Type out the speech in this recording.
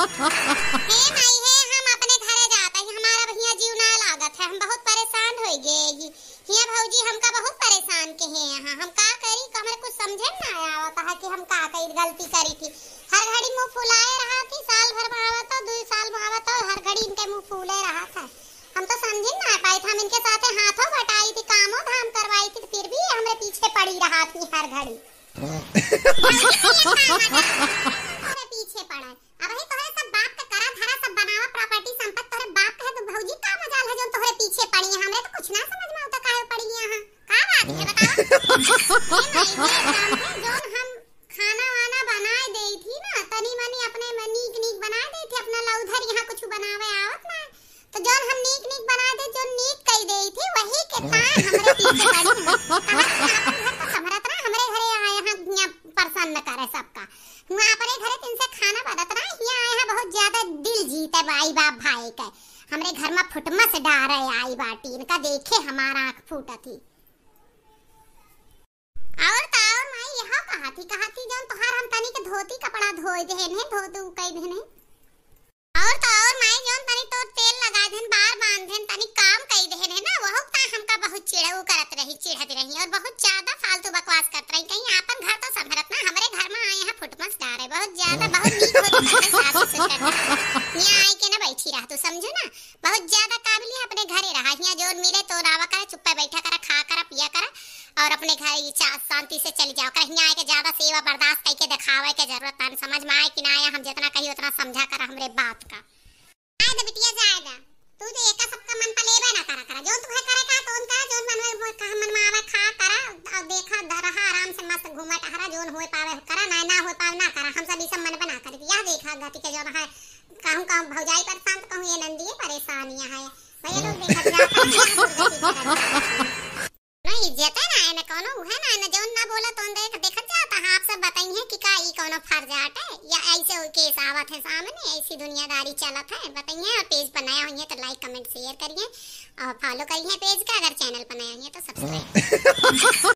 हे माई हम अपने घरे जाता है। हमारा भैया जीव लागत है। हम बहुत परेशान हो गए। हिया भौजी हमका बहुत परेशान के हैं यहाँ। हम का करी हमरे कुछ समझे ना आया कहा कि हम का कई गलती करी थी। हर घड़ी मुँह फुलाए रहा थी साल भर में आवत दो साल में आवत हर घड़ी इनके मुँह फूले रहा था। हम तो समझे ना पाए थे। हम इनके साथ हाथों बटाई थी कामों धाम करवाई थी फिर भी हमारे पीछे पड़ी रहा थी हर घड़ी अरे पीछे पड़ा है अब ही तोहरे सब बाप का करा धरा सब बनावा प्रॉपर्टी संपत्ति तोहरे बाप का है तो भौजी का मजाल है जो तोहरे पीछे पड़ी है। हमरे तो कुछ ना समझ में आता काहे पड़ी है यहाँ। का बात है बताओ ए नहीं, ये काम है जोन हम खाना वाना बनाए देई थी ना तनी मनी अपने में नीक नीक बनाए दे थी अपना लौधर यहाँ कुछ बनावे आवत ना तो जोन हम नीक नीक बना दे जो नीक कही देई थी वही के ता हमरे पीछे पड़ी है कहा कि आपन घर तो समरत ना हमरे घरे आए यहाँ यहाँ प्रसन्न करे सबका मैं अपने घरे तिनसे खाना बदत रहा यहाँ आए हैं बहुत ज़्यादा दिल जीते भाई बाप भाई के हमरे घर में फुटमा से डारे आई बाटी, इनका देखे हमारा आँख फूटा थी। और ता और मैं, यहाँ कहा थी कहा थी जौन? तोहार हम तनी के धोती कपड़ा धोए देहन है धो दू कई देहन और ता और मैं जौन, तनी तो तेल लगा देन बार बाँध देन, तनी काम कई देहन है ना? वह ता हमका बहुत चिढ़ऊ करत रही, चिढ़त रही, और बहुत ज़्यादा फालतू बकवास करत रही। कहीं आपन घर तो संभरत ना, हमरे घर में आए यहाँ फुटमस डारे, बहुत ज़्यादा, बहुत नीक होती सास ससुर का यहाँ आई के बैठी रहा, तू समझो ना। बहुत ज़्यादा काबिल है अपने घरे रहा। यहाँ जोन मिले तो रावा करे चुप्पा बैठा करा, खा करा, पिया करा, और अपने घर ही शांति से चली जाओ। कहीं आए के ज़्यादा सेवा बर्दाश्त करके दिखावे के ज़रूरत है समझ में आए कि ना आया हम जितना कही उतना समझा करा हमरे बात का। आए दे बिटिया जाएगा तू तो एका सबका मन पर लेबे ना करा करा। जो तुम्हें करे का तो उनका जो मन में कहा मन में आवे, खा करा, और देखा रहा आराम से मस्त घूमा टहरा जोन होए पावे, करा, ना ना होए पावे, ना करा। हम सब ई सब मन बना कर। यह देखा, गति के जो है कहूँ कहूँ भौजाई परेशान तो कहूँ ये नंदी परेशानियाँ है। भैया लोग देखा जाता है नहीं इज़्ज़त है ना एने कोनो है ना एने जोन ना बोला तो देख देखत जाता है आप सब बताई बताइए कि का ई कोनो फर्जाट है या ऐसे हो केस आवत है सामने ऐसी दुनियादारी चलत है बताइए और पेज पर नया होइए तो लाइक कमेंट शेयर करिए और फॉलो करिए पेज का अगर चैनल पर नया होइए तो सब्सक्राइब